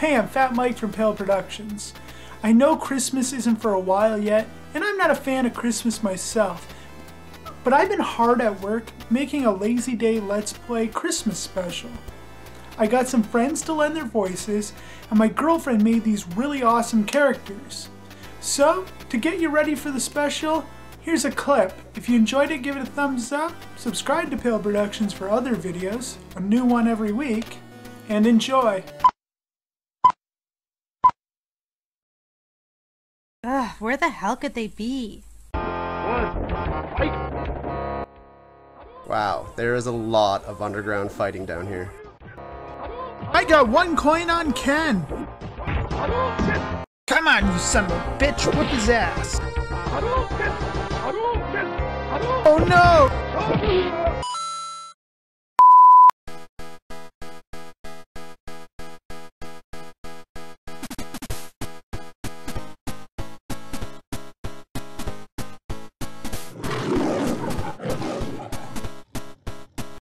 Hey, I'm Fat Mike from Pale Productions. I know Christmas isn't for a while yet, and I'm not a fan of Christmas myself, but I've been hard at work making a Lazy Day Let's Play Christmas special. I got some friends to lend their voices, and my girlfriend made these really awesome characters. So, to get you ready for the special, here's a clip. If you enjoyed it, give it a thumbs up, subscribe to Pale Productions for other videos, a new one every week, and enjoy! Ugh, where the hell could they be? Wow, there is a lot of underground fighting down here. I got one coin on Ken! Come on, you son of a bitch, whip his ass! Oh no!